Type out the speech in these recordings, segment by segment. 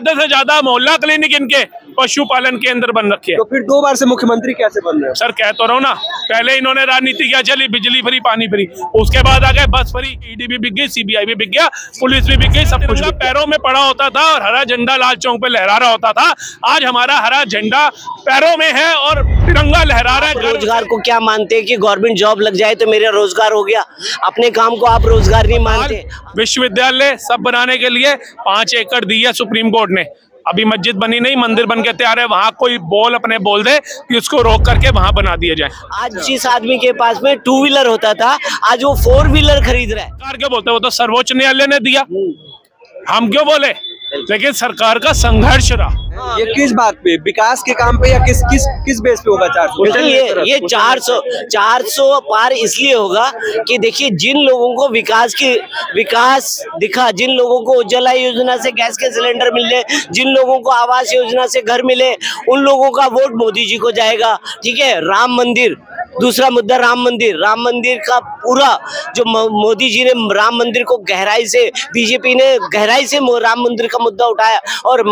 आधे से ज़्यादा मोहल्ला क्लिनिक इनके पशुपालन के अंदर बन रखे हैं। तो फिर दो बार से मुख्यमंत्री कैसे बन रहे हैं? सर कह तो रहा हूँ ना पहले इन्होंने राजनीति क्या चली बिजली फ्री पानी फ्री। उसके बाद आ गए बस फ्री ईडी भी बिक गई सीबीआई भी बिक गया पुलिस भी बिक गई सब कुछ पैरों में पड़ा होता था और हरा झंडा लाल चौक पे लहरा रहा होता था। आज हमारा हरा झंडा पैरों में है और तिरंगा लहरा रहा है रोज़गार को क्या मानते हैं कि गवर्नमेंट जॉब लग जाए तो मेरा रोज़गार हो गया? अपने काम को आप रोज़गार नहीं मानते। विश्वविद्यालय सब बनाने के लिए पाँच एकड़ दी है सुप्रीम कोर्ट ने अभी मस्जिद बनी नहीं मंदिर बन के तैयार है वहाँ कोई बोल अपने बोल दे कि उसको रोक करके वहाँ बना दिया जाए। आज जिस आदमी के पास में टू व्हीलर होता था आज वो फोर व्हीलर खरीद रहा है। सरकार क्यों बोलते वो तो सर्वोच्च न्यायालय ने दिया। हम क्यों बोले? लेकिन सरकार का संघर्ष रहा। ये किस बात पे? विकास के काम पे या किस किस किस बेस पे होगा चार सौ? ये ये 400 400 पार इसलिए होगा कि देखिए जिन लोगों को विकास की विकास दिखा जिन लोगों को उज्ज्वला योजना से गैस के सिलेंडर मिले जिन लोगों को आवास योजना से घर मिले उन लोगों का वोट मोदी जी को जाएगा। ठीक है? राम मंदिर दूसरा मुद्दा राम मंदिर। राम मंदिर का पूरा जो मोदी जी ने राम मंदिर को गहराई से बीजेपी ने गहराई से राम मंदिर का मुद्दा उठाया। और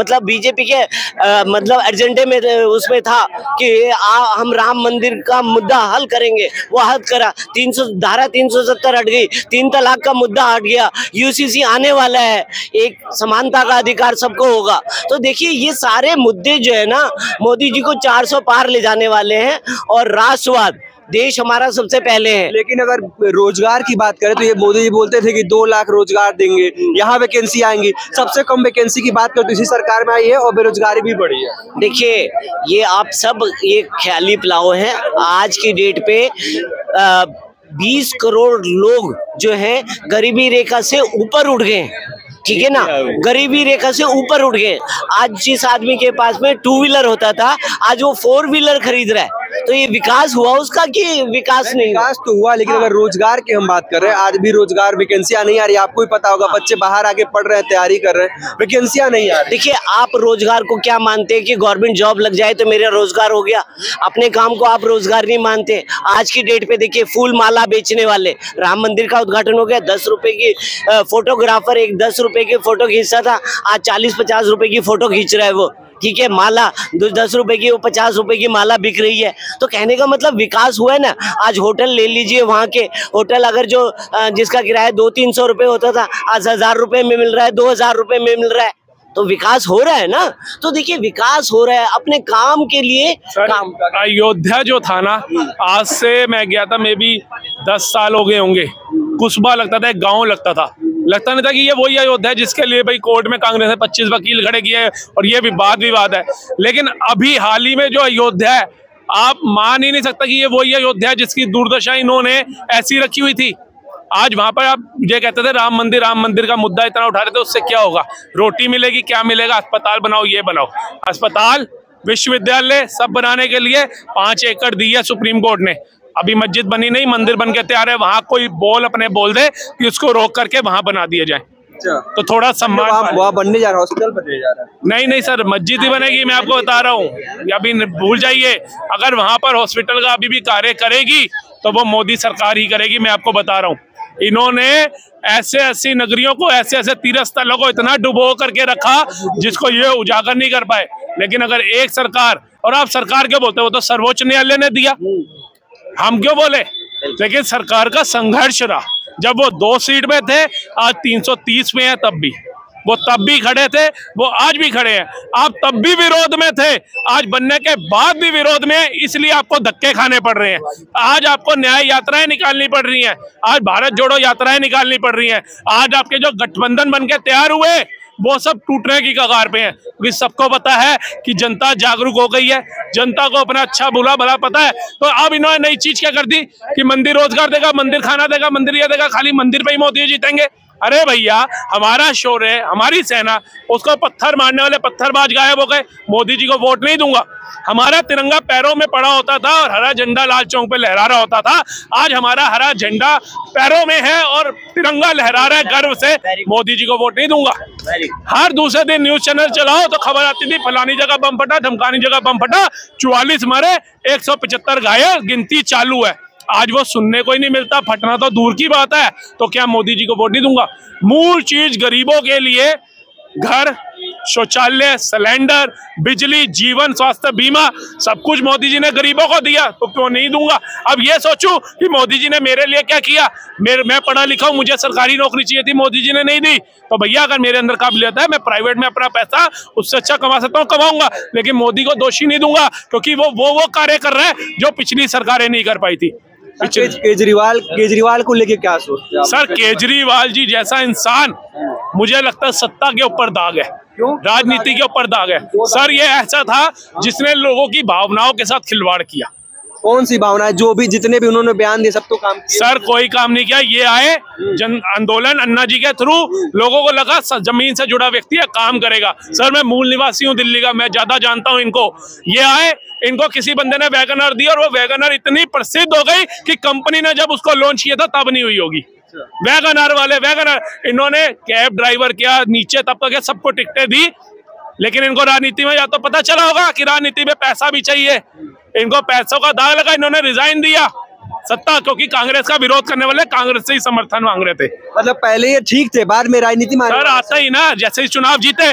मतलब बीजेपी के अ, मतलब एजेंडे में उसमें था कि आ, हम राम मंदिर का मुद्दा हल करेंगे। वो हल करा। 300 धारा 370 हट गई। तीन तलाक का मुद्दा हट गया। यूसीसी आने वाला है। एक समानता का अधिकार सबको होगा। तो देखिए ये सारे मुद्दे जो है ना मोदी जी को 400 पार ले जाने वाले हैं। और राष्ट्रवाद। देश हमारा सबसे पहले है। लेकिन अगर रोज़गार की बात करें तो ये मोदी जी बोलते थे कि दो लाख रोज़गार देंगे यहाँ वैकेंसी आएँगी। सबसे कम वैकेंसी की बात करें तो इसी सरकार में आई है और बेरोजगारी भी बढ़ी है। देखिए ये आप सब ये ख्याली पुलाव हैं। आज की डेट पे बीस करोड़ लोग जो है गरीबी रेखा से ऊपर उठ गए। ठीक है ना? गरीबी रेखा से ऊपर उठ गए। आज जिस आदमी के पास में टू व्हीलर होता था आज वो फोर व्हीलर खरीद रहा है। तो ये विकास हुआ उसका कि विकास नहीं विकास तो हुआ लेकिन अगर रोज़गार की हम बात कर रहे हैं आज भी रोज़गार वैकेंसियाँ नहीं आ रही आपको ही पता होगा बच्चे बाहर आके पढ़ रहे हैं तैयारी कर रहे हैं वैकेंसियाँ नहीं आ रही। देखिए आप रोज़गार को क्या मानते हैं कि गवर्नमेंट जॉब लग जाए तो मेरा रोज़गार हो गया? अपने काम को आप रोज़गार नहीं मानते। आज की डेट पे देखिए फूल माला बेचने वाले राम मंदिर का उद्घाटन हो गया दस रुपए की फोटोग्राफर एक दस रुपए की फ़ोटो खींचता था आज चालीस पचास रुपए की फ़ोटो खींच रहा है वो। ठीक है माला दस रुपए की वो पचास रुपए की माला बिक रही है। तो कहने का मतलब विकास हुआ है ना? आज होटल ले लीजिए वहाँ के। होटल अगर जो जिसका किराया दो तीन सौ रुपए होता था आज हज़ार रुपए में मिल रहा है दो हज़ार रुपए में मिल रहा है। तो विकास हो रहा है ना? तो देखिए विकास हो रहा है अपने काम के लिए। काम अयोध्या जो था ना आज से मैं गया था मे बी दस साल हो गए होंगे। कुसबा लगता था गाँव लगता था। लगता नहीं था कि ये वही अयोध्या है जिसके लिए भाई कोर्ट में कांग्रेस ने पच्चीस वकील खड़े किए और ये विवाद विवाद है। लेकिन अभी हाल ही में जो अयोध्या है, आप मान ही नहीं सकता कि ये वही अयोध्या है जिसकी दुर्दशा इन्होंने ऐसी रखी हुई थी। आज वहाँ पर आप ये कहते थे, राम मंदिर राम मंदिर का मुद्दा इतना उठा रहे थे, उससे क्या होगा? रोटी मिलेगी, क्या मिलेगा? अस्पताल बनाओ, ये बनाओ। अस्पताल, विश्वविद्यालय सब बनाने के लिए पाँच एकड़ दी है सुप्रीम कोर्ट ने। अभी मस्जिद बनी नहीं मंदिर बन के तैयार है वहाँ कोई बोल अपने बोल दे कि उसको रोक करके वहाँ बना दिया जाए। अच्छा। तो थोड़ा सम्मान वहाँ बनने जा रहा हॉस्पिटल बनने जा रहा है? नहीं नहीं सर मस्जिद ही बनेगी मैं आपको बता रहा हूँ। अभी भूल जाइए अगर वहाँ पर हॉस्पिटल का अभी भी कार्य करेगी तो वो मोदी सरकार ही करेगी मैं आपको बता रहा हूँ। इन्होंने ऐसे ऐसी नगरियों को ऐसे ऐसे तीर्थ स्थलों को इतना डुबो करके रखा जिसको ये उजागर नहीं कर पाए। लेकिन अगर एक सरकार और आप सरकार क्या बोलते हो? तो सर्वोच्च न्यायालय ने दिया। हम क्यों बोले? लेकिन सरकार का संघर्ष रहा। जब वो दो सीट में थे आज 330 में है तब भी। वो तब भी खड़े थे वो आज भी खड़े हैं। आप तब भी विरोध में थे आज बनने के बाद भी विरोध में हैं, इसलिए आपको धक्के खाने पड़ रहे हैं। आज आपको न्याय यात्राएँ निकालनी पड़ रही हैं। आज भारत जोड़ो यात्राएँ निकालनी पड़ रही हैं। आज आपके जो गठबंधन बन के तैयार हुए वो सब टूटने की कगार पे हैं। क्योंकि सबको पता है कि जनता जागरूक हो गई है, जनता को अपना अच्छा बुरा भला पता है। तो अब इन्होंने नई चीज़ क्या कर दी कि मंदिर रोज़गार देगा, मंदिर खाना देगा, मंदिर यह देगा, खाली मंदिर पे ही मोदी जीतेंगे। अरे भैया, हमारा शोर है, हमारी सेना, उसको पत्थर मारने वाले पत्थरबाज गायब हो गए। मोदी जी को वोट नहीं दूँगा। हमारा तिरंगा पैरों में पड़ा होता था और हरा झंडा लाल चौक पे लहरा रहा होता था। आज हमारा हरा झंडा पैरों में है और तिरंगा लहरा रहा है गर्व से। मोदी जी को वोट नहीं दूँगा। हर दूसरे दिन न्यूज़ चैनल चलाओ तो खबर आती थी, फलानी जगह बम फटा, धमकानी जगह बम फटा, चौवालीस मरे, एक सौ पचहत्तर घायल, गिनती चालू है। आज वो सुनने को ही नहीं मिलता, फटना तो दूर की बात है। तो क्या मोदी जी को वोट नहीं दूँगा? मूल चीज़ गरीबों के लिए, घर, शौचालय, सिलेंडर, बिजली, जीवन, स्वास्थ्य बीमा, सब कुछ मोदी जी ने गरीबों को दिया तो क्यों नहीं दूँगा? अब ये सोचूं कि मोदी जी ने मेरे लिए क्या किया? मेरे, मैं पढ़ा लिखा हूँ, मुझे सरकारी नौकरी चाहिए थी, मोदी जी ने नहीं दी। तो भैया, अगर मेरे अंदर काबिलियत है, मैं प्राइवेट में अपना पैसा उससे अच्छा कमा सकता हूँ, कमाऊँगा। लेकिन मोदी को दोषी नहीं दूँगा, क्योंकि वो वो वो कार्य कर रहे हैं जो पिछली सरकारें नहीं कर पाई थी। केजरीवाल केजरीवाल को लेके क्या सोच हैं सर केजरीवाल जी जैसा इंसान मुझे लगता है सत्ता के ऊपर दाग है। राजनीति के ऊपर दाग है। सर ये ऐसा था जिसने लोगों की भावनाओं के साथ खिलवाड़ किया। कौन सी भावना है? जो भी जितने भी उन्होंने बयान दिए, सब तो काम किए। सर, कोई काम नहीं किया। ये आए, जन आंदोलन अन्ना जी के थ्रू। लोगों को लगा ज़मीन से जुड़ा व्यक्ति है, काम करेगा। सर, मैं मूल निवासी हूँ दिल्ली का, मैं ज़्यादा जानता हूँ इनको। ये आए, इनको किसी बंदे ने वैगनर दी और वो वैगनर इतनी प्रसिद्ध हो गई कि कंपनी ने जब उसको लॉन्च किया था, तब नहीं हुई होगी। वैगनर वाले, वैगनर, इन्होंने कैब ड्राइवर किया, नीचे तब तक सबको टिकटें दी। लेकिन इनको राजनीति में या तो पता चला होगा कि राजनीति में पैसा भी चाहिए। इनको पैसों का दाग लगा इन्होंने रिजाइन दिया। सत्ता क्योंकि कांग्रेस का विरोध करने वाले कांग्रेस से ही समर्थन मांग रहे थे। मतलब पहले ये ठीक थे बाद में राजनीति में सर आता ही ना जैसे ही चुनाव जीते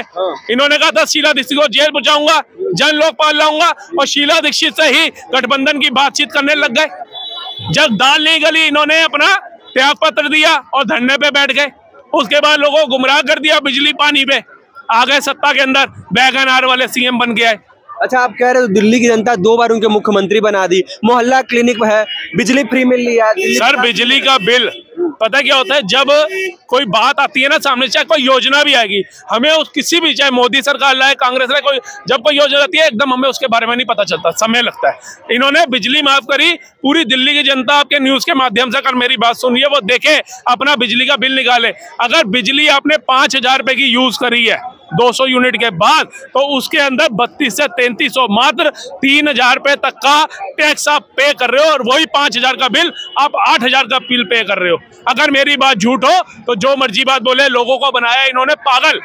इन्होंने कहा था शीला दीक्षित को जेल पहुंचाऊँगा जन लोकपाल लाऊँगा और शीला दीक्षित से ही गठबंधन की बातचीत करने लग गए। जब दाल नहीं गली इन्होंने अपना त्याग पत्र दिया और धरने पे बैठ गए। उसके बाद लोगों को गुमराह कर दिया बिजली पानी पे। आ गए सत्ता के अंदर बैगन आर वाले सीएम बन गए अच्छा आप कह रहे हो दिल्ली की जनता दो बार उनके मुख्यमंत्री बना दी। मोहल्ला क्लिनिक है बिजली फ्री मिल रही है। सर बिजली का बिल पता क्या होता है जब कोई बात आती है ना सामने चाहे कोई योजना भी आएगी हमें उस किसी भी चाहे मोदी सरकार लाए कांग्रेस लाए कोई जब कोई योजना आती है एकदम हमें उसके बारे में नहीं पता चलता समय लगता है। इन्होंने बिजली माफ़ करी पूरी दिल्ली की जनता आपके न्यूज़ के माध्यम से अगर मेरी बात सुनिए वो देखे अपना बिजली का बिल निकाले। अगर बिजली आपने पाँच हज़ार रुपए की यूज़ करी है 200 यूनिट के बाद तो उसके अंदर बत्तीस से तैंतीस सौ मात्र तीन हज़ार रुपए तक का टैक्स आप पे कर रहे हो और वही पाँच हज़ार का बिल आप आठ हज़ार का बिल पे कर रहे हो। अगर मेरी बात झूठ हो तो जो मर्ज़ी बात बोले, लोगों को बनाया, इन्होंने पागल।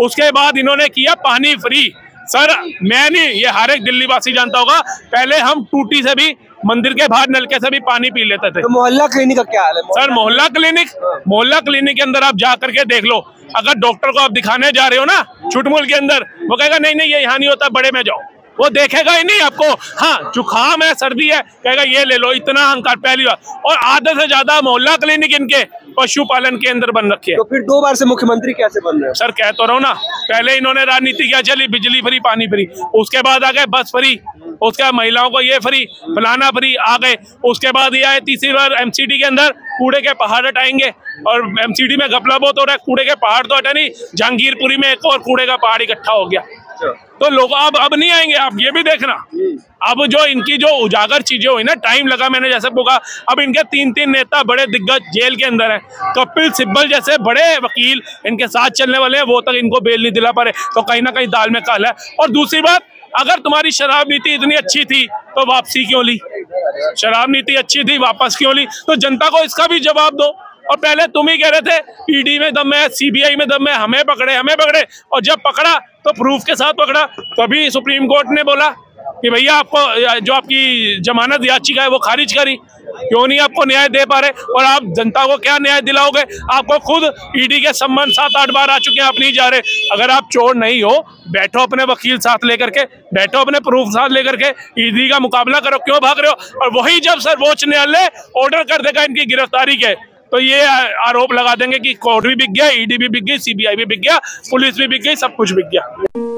उसके बाद इन्होंने किया पानी फ्री सर, मैं नहीं, ये हर एक दिल्ली वासी जानता होगा, पहले हम टूटी से भी मंदिर के बाहर नलके से भी पानी पी लेते थे। तो मोहल्ला क्लिनिक का क्या हाल है? सर मोहल्ला क्लिनिक मोहल्ला क्लिनिक के अंदर आप जा करके देख लो। अगर डॉक्टर को आप दिखाने जा रहे हो ना छुटमुल के अंदर वो कहेगा नहीं नहीं ये यहाँ नहीं होता बड़े में जाओ। वो देखेगा ही नहीं आपको। हाँ जुकाम है सर्दी है कहेगा ये ले लो इतना अहंकार पहली बार और आधे से ज़्यादा मोहल्ला क्लिनिक इनके पशुपालन के अंदर बन रखे हैं। तो फिर दो बार से मुख्यमंत्री कैसे बन रहे हो? सर कह तो रहा हूँ ना पहले इन्होंने राजनीति क्या चली बिजली फ्री पानी फ्री। उसके बाद आ गए बस फ्री। उसके महिलाओं को ये फ्री, फलाना फ्री आ गए। उसके बाद ये आए तीसरी बार एमसीडी के अंदर, कूड़े के पहाड़ हटाएँगे। और एमसीडी में घपला बहुत हो रहा है, कूड़े के पहाड़ तो हटा नहीं, जहांगीरपुरी में एक और कूड़े का पहाड़ इकट्ठा हो गया। तो लोग अब अब नहीं आएँगे आप ये भी देखना। अब जो इनकी जो उजागर चीज़ें हुई ना टाइम लगा मैंने जैसे बोला अब इनके तीन तीन नेता बड़े दिग्गज जेल के अंदर हैं। कपिल सिब्बल जैसे बड़े वकील इनके साथ चलने वाले हैं वो तक इनको बेल नहीं दिला पा रहे तो कहीं ना कहीं दाल में काल है। और दूसरी बात अगर तुम्हारी शराब नीति इतनी अच्छी थी तो वापसी क्यों ली? शराब नीति अच्छी थी वापस क्यों ली? तो जनता को इसका भी जवाब दो। और पहले तुम ही कह रहे थे ईडी में दम है सीबीआई में दम है हमें पकड़े हमें पकड़े। और जब पकड़ा तो प्रूफ के साथ पकड़ा। तभी सुप्रीम कोर्ट ने बोला कि भैया आपको, जो आपकी जमानत याचिका है वो खारिज करी। क्यों नहीं आपको न्याय दे पा रहे? और आप जनता को क्या न्याय दिलाओगे? आपको खुद ईडी के संबंध सात आठ बार आ चुके हैं, आप नहीं जा रहे। अगर आप चोर नहीं हो, बैठो अपने वकील साथ लेकर के, बैठो अपने प्रूफ साथ लेकर के ईडी का मुकाबला करो, क्यों भाग रहे हो? और वही जब सर्वोच्च न्यायालय ऑर्डर कर देगा इनकी गिरफ्तारी के तो ये आरोप लगा देंगे कि कोर्ट भी बिक गया, ईडी भी बिक गई, सीबीआई भी बिक गया, पुलिस भी बिक गई, सब कुछ बिक गया।